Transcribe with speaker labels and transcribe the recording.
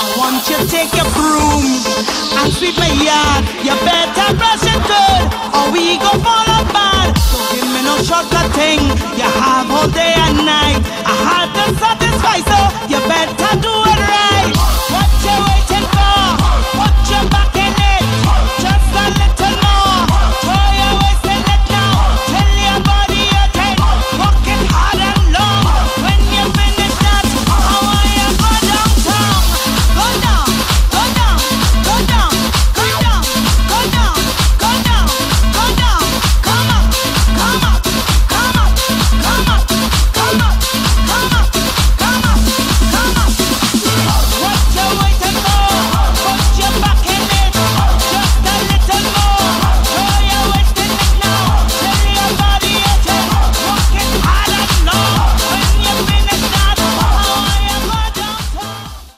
Speaker 1: I want you to take your broom and sweep my yard. You better brush it good, or we go fall apart. Don't give me no shortcut thing. You have all day and night.